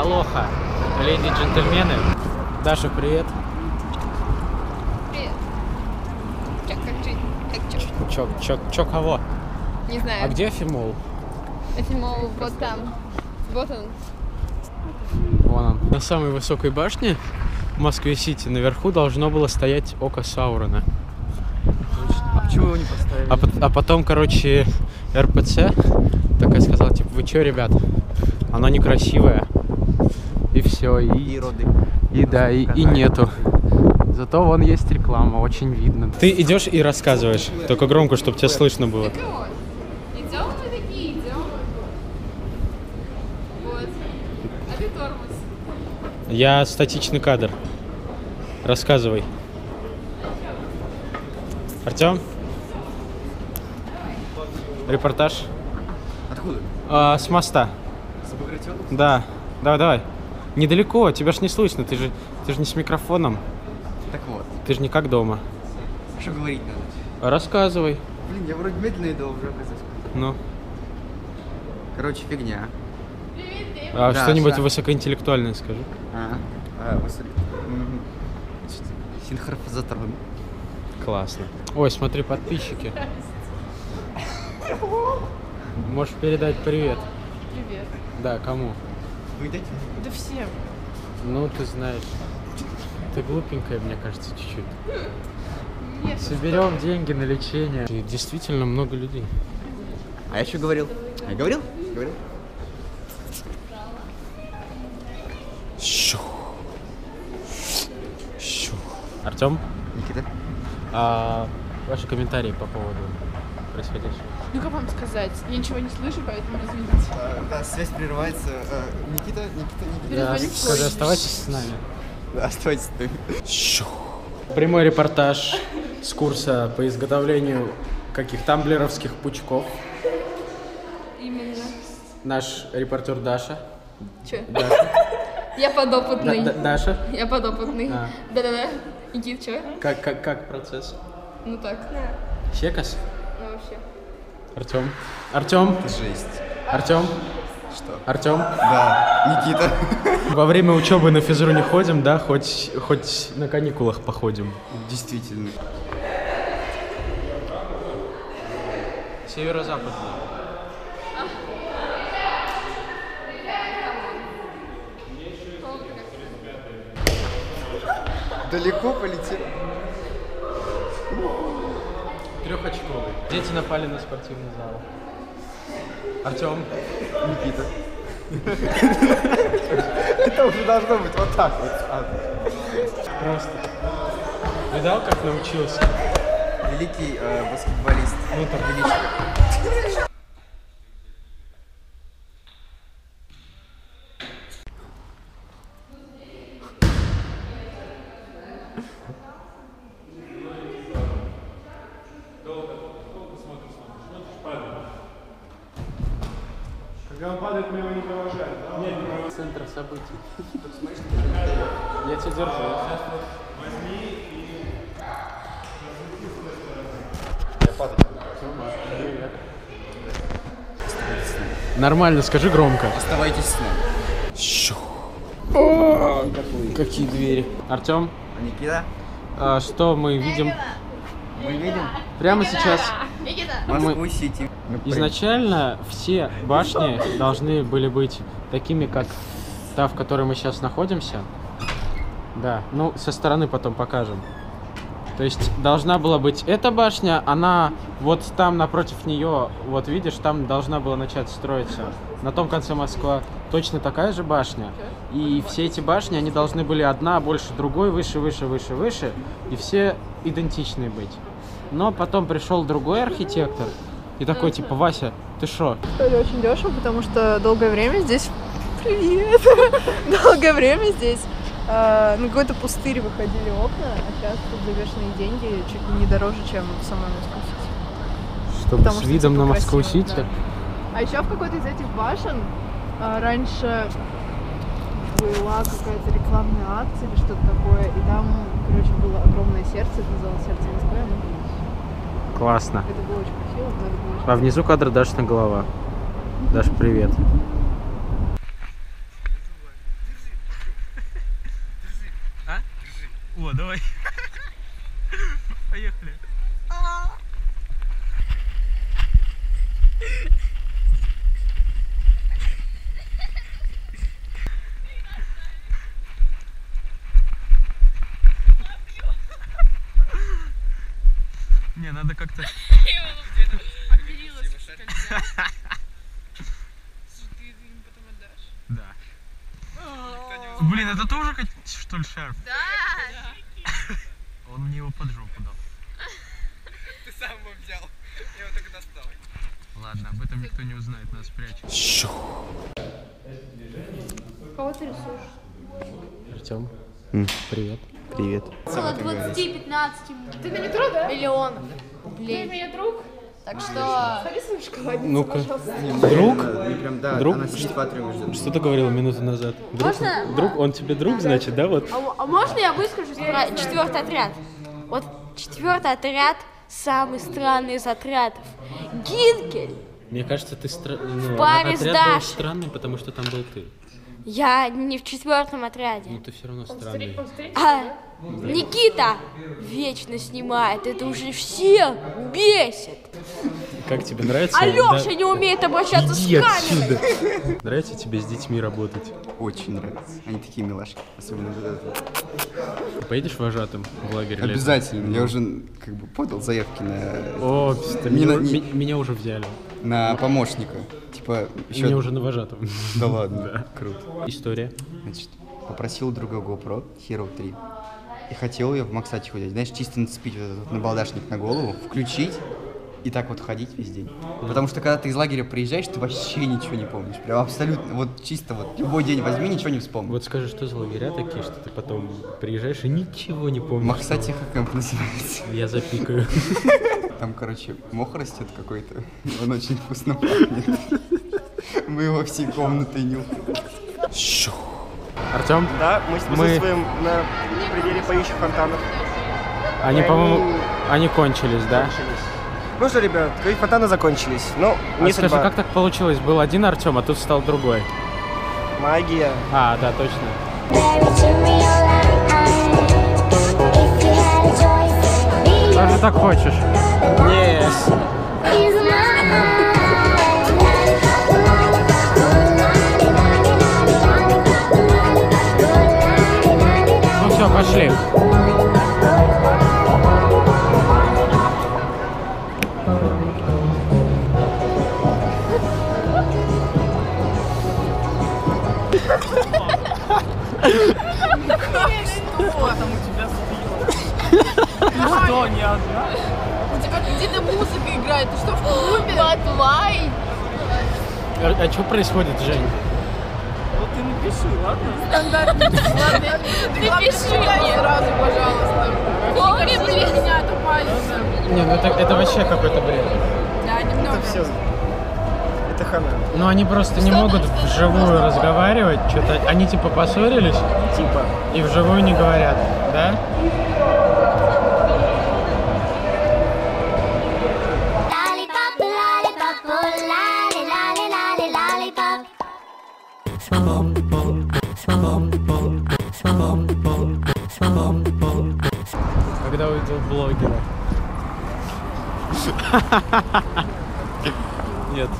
Алоха, леди и джентльмены. Даша, привет. Привет. Чё, как жить? Как чё? Чё, чё, чё кого? Не знаю. А где Фимол? Это, мол, вот там. Вот он. Вон он. На самой высокой башне в Москве-Сити наверху должно было стоять око Саурона. А почему его не поставили? А, а потом, короче, РПЦ такая сказала, типа, вы чё, ребят, оно некрасивое. И все, и, Ироды. и да, и, и нету. Зато вон есть реклама, очень видно. Ты идешь и рассказываешь, только громко, чтобы тебя слышно было. Кого? Идем мы такие, идем. Вот. А ты тормоз. Я статичный кадр. Рассказывай. Артем? Репортаж? Откуда? А, с моста. С? Да. Давай, давай. Недалеко, тебя ж не слышно, ты же, ты же не с микрофоном, Так вот. ты же не как дома. Что говорить надо? Рассказывай. Блин, я вроде медленно иду, а уже оказывается. Ну, Короче, фигня. а Да, что-нибудь да. высокоинтеллектуальное скажи. А, а высоко. Мгм. Синхрофазотрон. Классно. Ой, смотри, подписчики. Можешь передать привет. Привет. Да, кому? Вы идете? Да всем. Ну, ты знаешь. Ты глупенькая, мне кажется, чуть-чуть. Нет. Соберем деньги на лечение. И Действительно много людей. А я что говорил? Я говорил? Говорил? Щу. Щу. Артем, Никита? а ваши комментарии по поводу происходящего? Ну как вам сказать? Я ничего не слышу, поэтому извините. да, связь прерывается. Э, Никита, Никита, Никита. Да, Перезвони скажи, оставайтесь с нами. Да, оставайтесь с нами. Прямой репортаж с курса по изготовлению каких тамблеровских пучков. Именно. Наш репортер Даша. Че? Даша. Я подопытный. Да- да- Даша. Я подопытный. А. Да-да-да. Никит, че? Как, как, как процесс? Ну так. Секас? Ну вообще. Артем. Артем. Жесть. Артем. Что? Артем. Да, Никита. Во время учебы на физру не ходим, да? Хоть, хоть на каникулах походим. Действительно. Северо-западный. Далеко полетел. Трехочковый. Дети напали на спортивный зал. Артем. Никита. Это уже должно быть вот так вот. Просто. Видал, как научился? Великий э, баскетболист. Ну, так. Величие. Событий. Я тебя держу. Нормально, скажи громко. Оставайтесь с нами. Щу. Какие двери? Артем, Никита? а что мы видим? Мы видим Прямо сейчас Никита! Москву-Сити. изначально все башни должны были быть такими, как та, в которой мы сейчас находимся. Да, ну со стороны потом покажем. То есть должна была быть эта башня, она вот там напротив нее, вот видишь, там должна была начать строиться. На том конце Москва точно такая же башня. И все эти башни, они должны были одна больше другой, выше, выше, выше, выше, и все идентичные быть. Но потом пришел другой архитектор и такой типа, Вася, ты шо? Стоили очень дешево, потому что долгое время здесь... Привет! Долгое время здесь э, на какой-то пустырь выходили окна, а сейчас тут за бешеные деньги чуть ли не дороже, чем в самой Москве. Чтобы Потому с что, видом типа, на Москву-Сити. да. А еще в какой-то из этих башен э, раньше была какая-то рекламная акция или что-то такое, и там, короче, было огромное сердце, это называлось «Сердце Москвы», оно было. Классно. Это было очень красиво, было очень А внизу кадр Дашина голова. Даш, привет. Во, давай. Поехали. Не, надо как-то... Да. Блин, это тоже что ли шарф? Да. Он мне его под жопу дал. Ты сам его взял. Я его только достал. Ладно, об этом никто не узнает, нас спрячем. Кого ты рисуешь? Артем, привет. Привет. Около 20-15 Ты на метро, да? миллионов рублей. Ты меня друг? Так что... Ну-ка. Друг? Не прям, да, Друг? ждет. Что ты говорила минуту назад? Друг? Можно? Друг? Он тебе друг, значит, да? Вот. А, а можно я выскажусь про четвертый отряд? Вот четвертый отряд самый странный из отрядов. Гинкель. Мне кажется, ты стра... ну, паре с отряд был Дашей. странный, потому что там был ты. Я не в четвертом отряде. Ну ты все равно странный. А Никита вечно снимает. Это уже всех бесит. Как тебе нравится? Алёша Да. не умеет обращаться Иди с камерой. отсюда. Нравится тебе с детьми работать? Очень нравится. Они такие милашки. Особенно вот этот. Поедешь вожатым в лагерь? летом? Обязательно. Я уже как бы подал заявки на, О, Не меня, на- меня уже взяли. на помощника. Типа, еще... Меня уже на вожатом. Да ладно. Круто. История. Значит, попросил друга GoPro Hero 3. И хотел ее в Максате ходить. Знаешь, чисто нацепить вот этот набалдашник на голову, включить и так вот ходить весь день. Потому что когда ты из лагеря приезжаешь, ты вообще ничего не помнишь. Прям абсолютно, вот чисто вот любой день возьми, ничего не вспомнишь. Вот скажи, что за лагеря такие, что ты потом приезжаешь и ничего не помнишь? Максате Хакэмп называется. Я запикаю. Там, короче, мох растет какой-то. Он очень вкусно пахнет. Мы его всей комнатой нюхаем. Артем, Да, мы Мы- присутствуем на пределе поющих фонтанов. они, по-моему, они кончились, да? Ну что, ребят, фонтаны закончились. Ну, не А скажи, судьба. как так получилось? Был один Артем, а тут стал другой. Магия. А, да, точно. Даже так хочешь. Yes. Ну все, пошли. У тебя где-то музыка играет, ты что, в клубе? Батлай! А, а что происходит, Жень? Напиши мне сразу, пожалуйста. Помни, блин, меня пальцем. Не, ну это, это вообще какой-то бред. Да, немного. Все. Это хана. Ну они просто не могут вживую разговаривать, что-то они типа поссорились Типа. и вживую не говорят, да? Когда увидел блогера. Нет.